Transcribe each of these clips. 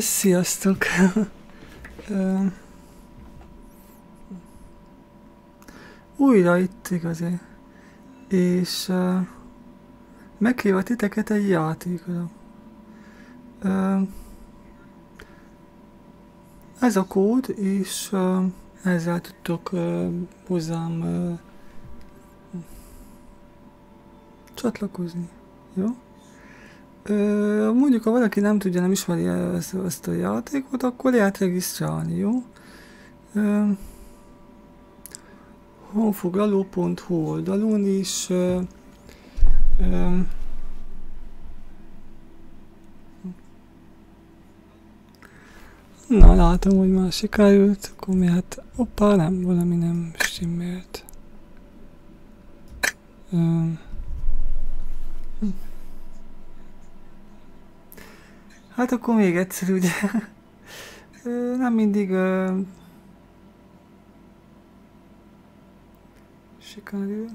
Sziasztok! újra itt igazi. És uh, meghívott titeket egy játékra. Ez a kód, és uh, ezzel tudtok hozzám csatlakozni. Jó? Ö, mondjuk, ha valaki nem tudja, nem ismeri ezt, ezt a játékot, akkor lehet regisztrálni, jó? Ö, honfoglaló.hu oldalon is ö, ö, Na, látom, hogy már sikerült, akkor mi hát, oppá, nem, valami nem stimmelt. Ö, Hát akkor még egyszer, ugye? Nem mindig uh, sikerül.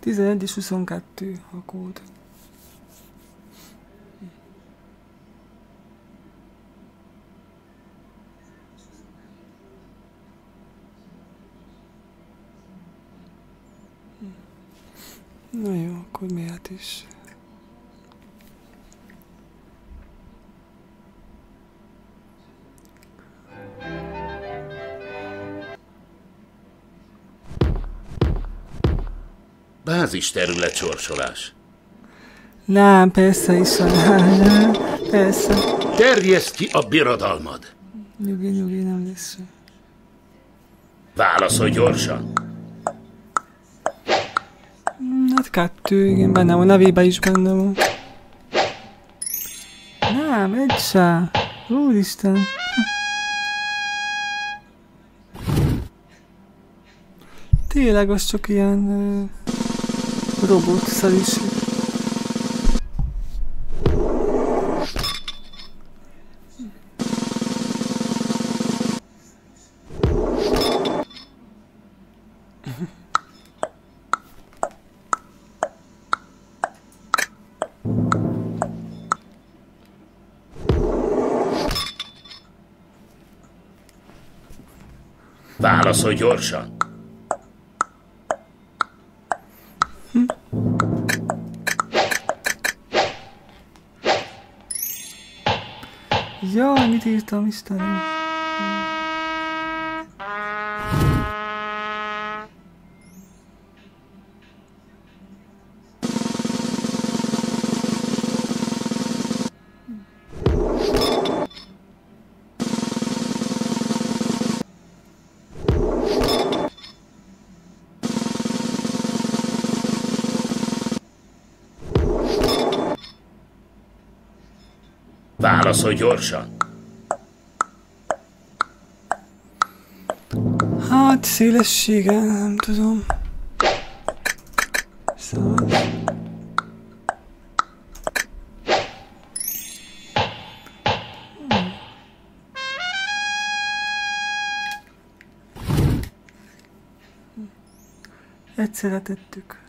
11 és 22 a kód. Na jó, akkor miért is? Bázis terület sorsolás. Nem, persze is van. Nem, persze. Terjeszd ki a birodalmad. Nyugi, nyugi, nem lesz. Válaszolj gyorsan. Hát kettő, igen, benne van, nevében is benne van. Nem, egy se. Úristen. Tényleg az csak ilyen uh, robotszerűség. Válaszolj gyorsan. Joo, niin tiistaa mistään? Mm. Istenem? Válaszolj gyorsan. Hát, szélessége, nem tudom. Szóval... Egyszerre tettük.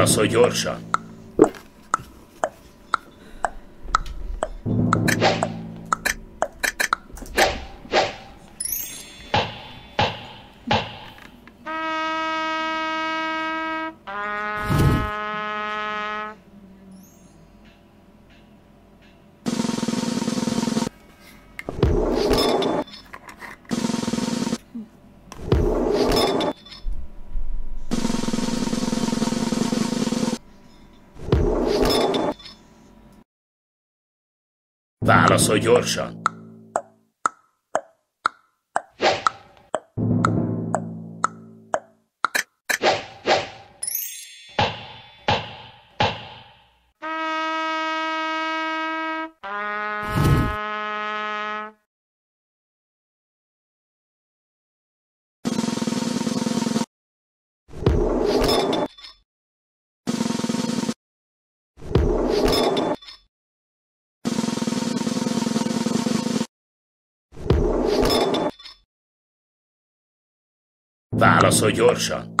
Válaszolj gyorsan. Válaszolj gyorsan. Válaszolj gyorsan!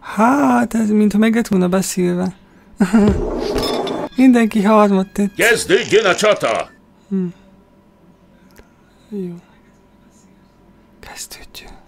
Hát, ez mintha meg lett volna beszélve. Mindenki harmat tett. Kezdődjön a csata! Jó. Kezdődjön.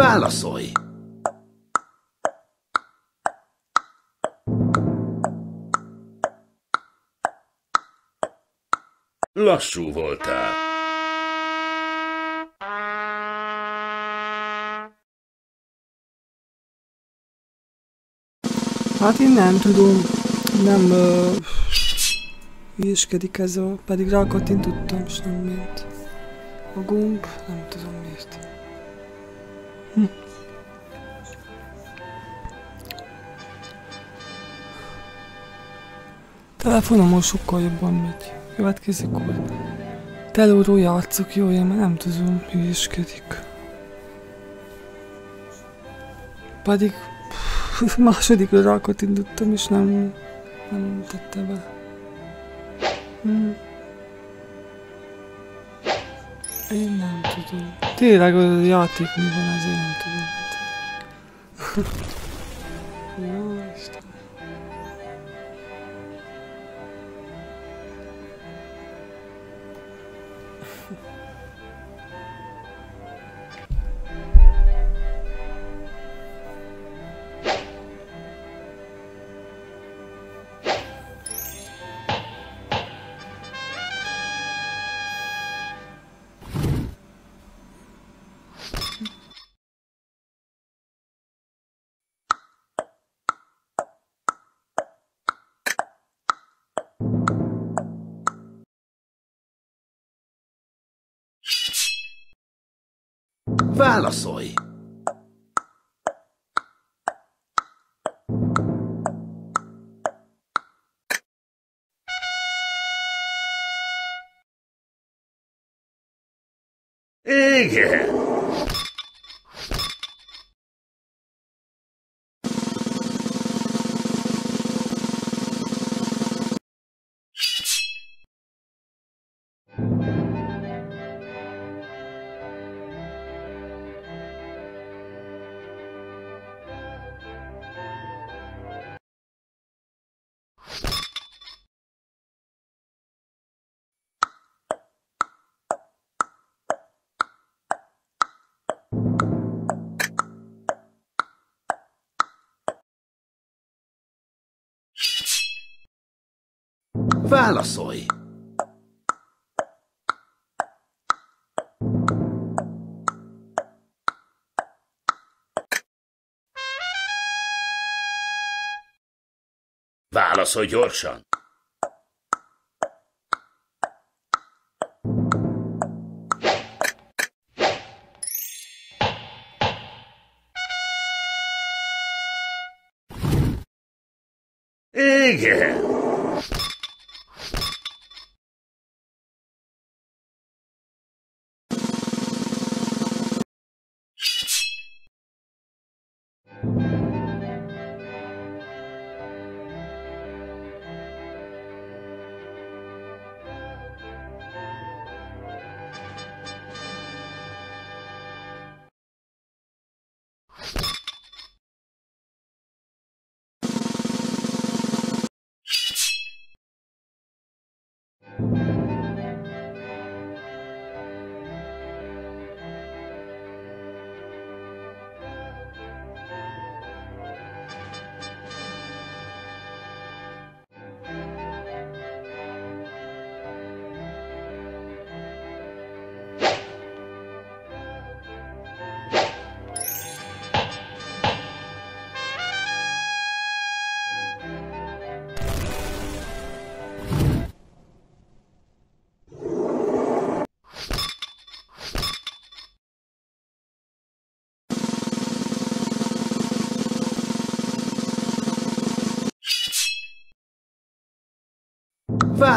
Válaszolj! Lassú voltál. Hát én nem tudom, nem ö, hülyeskedik ez a, pedig rákattintottam, és nem ment. A gomb, nem tudom miért. Telefonomon sokkal jobban megy. Következik úr. Telóról játszok, jó, én már nem tudom, hülyeskedik. Pedig másodikra rákattintottam, és nem, nem tette be. Hm. Én nem tudom. Tényleg a játék mi van, azért nem tudom. Jó, Válaszolj! Igen. Válaszolj! Válaszolj gyorsan! Igen.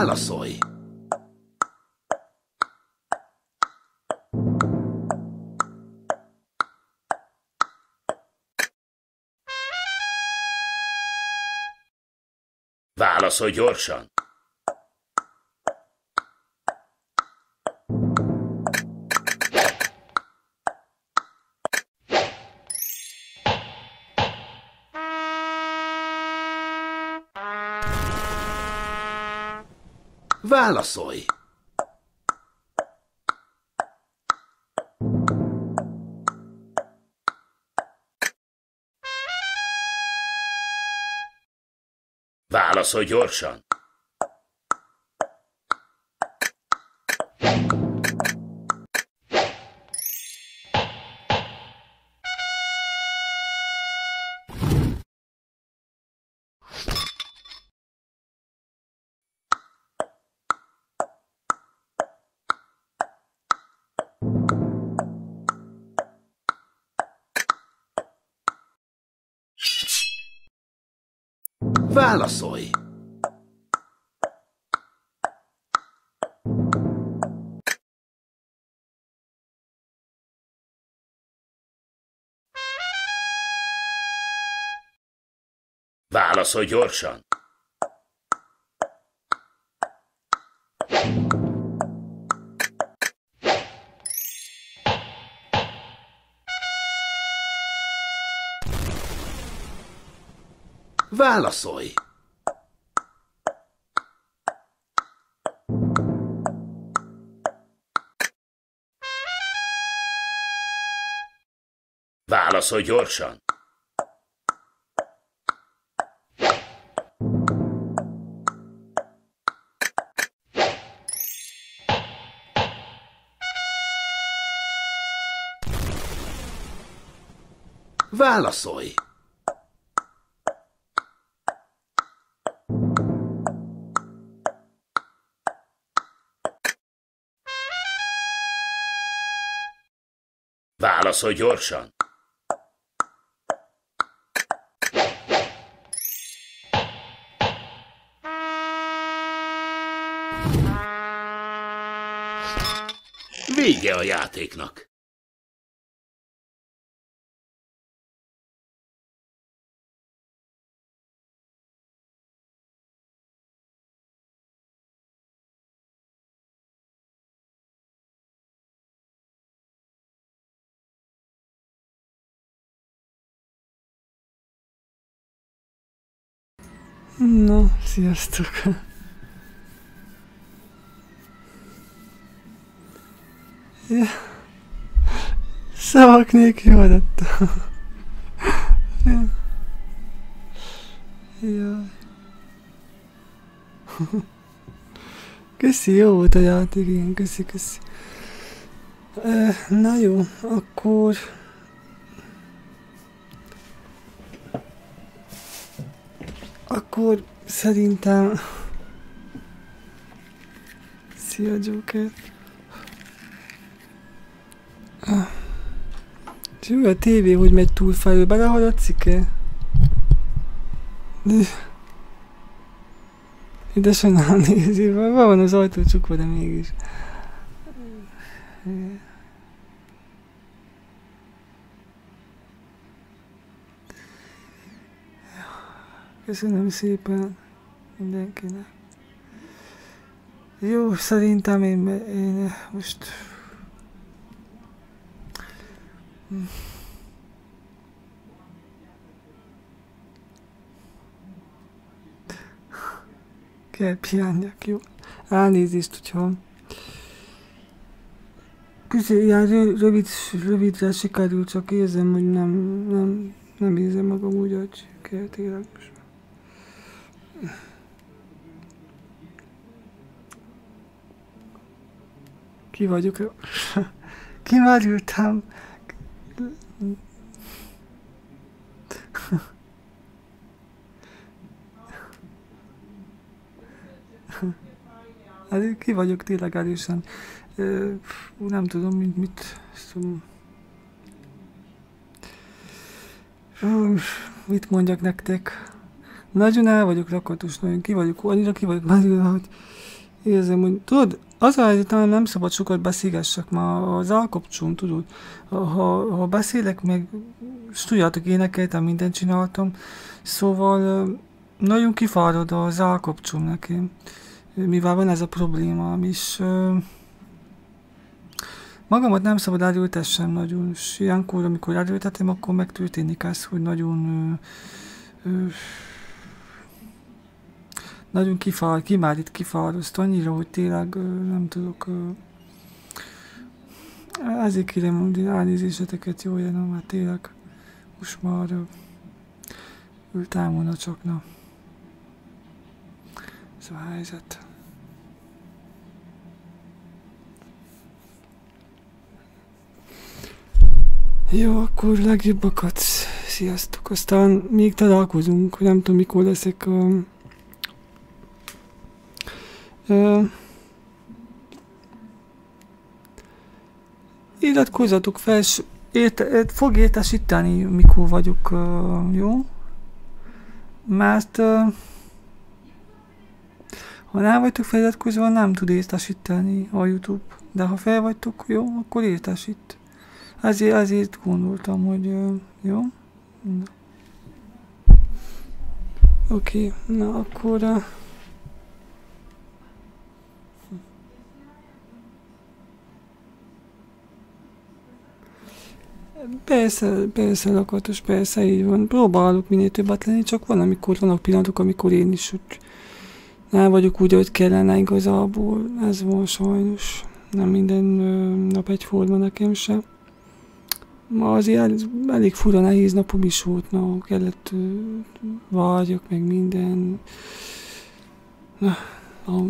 Válaszolj! Válaszolj gyorsan! Válaszolj! Válaszolj gyorsan! Válaszolj! Válaszolj gyorsan! Válaszolj! Válaszolj gyorsan! Válaszolj! Válaszolj gyorsan! Vége a játéknak. Na, sziasztok! Ja. Szavak nélkül adattam. Ja. Ja. Köszi, jó volt a játék, igen, köszi, köszi. Na jó, akkor... Akkor szerintem... Szia, Joker. Jó a tévé, hogy megy túl felül, belehaladszik-e? Édesanyám nézi, van az ajtó csukva, de mégis. Köszönöm szépen mindenkinek. Jó, szerintem én, én most... Kell pihenjek, jó? Elnézést, hogyha... Kicsit ilyen rövid, rövidre sikerült, csak érzem, hogy nem, nem, nem érzem magam úgy, hogy kell tényleg most. Ki vagyok? Kimerültem. Hát ki vagyok tényleg erősen. Nem tudom, mit, mit szóval. mit mondjak nektek. Nagyon el vagyok lakatos, nagyon ki vagyok, annyira ki vagyok merülve, hogy érzem, hogy tudod, az a helyzet, nem szabad sokat beszélgessek ma az állkapcsolón, tudod. Ha, ha beszélek, meg tudjátok, énekeltem, mindent csináltam, szóval nagyon kifárad az állkapcsom nekem, mivel van ez a probléma, és magamat nem szabad erőltessem nagyon, és ilyenkor, amikor erőltetem, akkor megtörténik ez, hogy nagyon ö, ö, nagyon kifár, kimárít kifároszt annyira, hogy tényleg nem tudok ezért kérem mondani elnézéseteket jó jön, mert tényleg most már ültem volna csak, na. Ez a helyzet. Jó, akkor legjobbakat. Sziasztok. Aztán még találkozunk, nem tudom mikor leszek a Ö, iratkozzatok fel, és érte, fog értesíteni, mikor vagyok, uh, jó? Mert uh, ha nem vagytok feliratkozva, nem tud értesíteni a YouTube. De ha fel vagytok, jó, akkor értesít. Ezért, ezért gondoltam, hogy uh, jó? Oké, okay, na akkor... Uh, Persze, persze, lakatos, persze, így van. Próbálok minél többet lenni, csak van, amikor vannak pillanatok, amikor én is úgy nem vagyok úgy, hogy kellene igazából. Ez van sajnos. Nem minden nap egyforma nekem se. Ma azért elég fura nehéz napom is volt, na, kellett vagyok, meg minden. Na, a,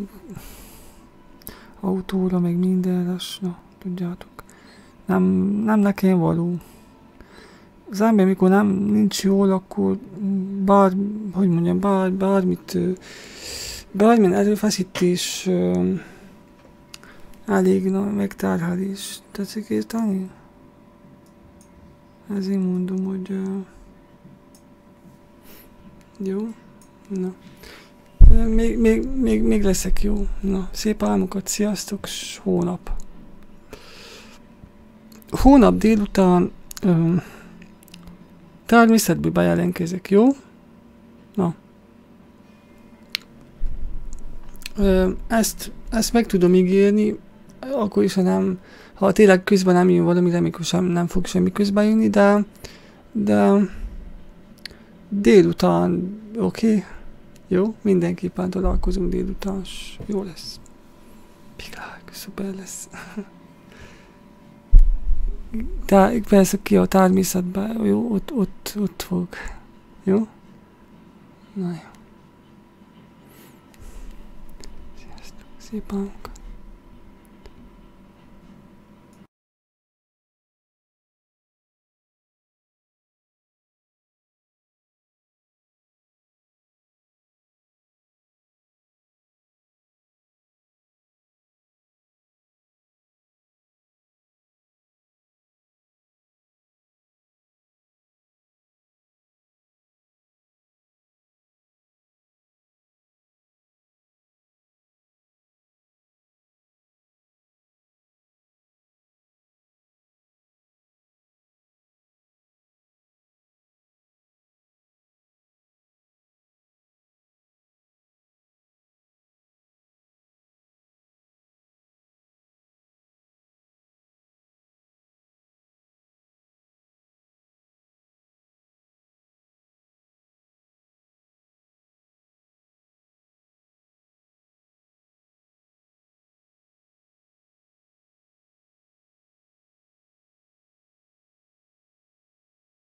autóra, meg minden, na, tudjátok nem, nem nekem való. Az ember, mikor nem nincs jól, akkor bár, hogy mondjam, bár, bármit, bármilyen erőfeszítés elég na, megtárhelés. Tetszik érteni? Ezért mondom, hogy uh, jó, na. Még, még, még, még leszek jó. Na, szép álmokat, sziasztok, s hónap hónap délután ö, természetből bejelentkezek, jó? Na. Ö, ezt, ezt meg tudom ígérni, akkor is, ha nem, ha tényleg közben nem jön valami, amikor sem, nem fog semmi közben jönni, de, de délután, oké? Okay? Jó? Mindenképpen találkozunk délután, jó lesz. Piglák, szuper lesz. De persze ki a természetben, jó, ott, ott, ott fog. Jó? Na jó. Sziasztok, szép